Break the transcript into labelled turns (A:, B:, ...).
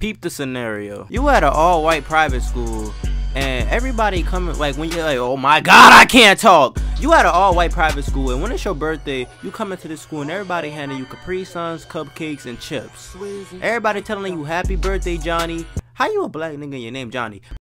A: peep the scenario. You at an all-white private school, and everybody coming like when you're like, oh my god, I can't talk. You at an all-white private school, and when it's your birthday, you come into the school and everybody handing you Capri Suns, cupcakes, and chips. Everybody telling you happy birthday, Johnny. How you a black nigga your name Johnny?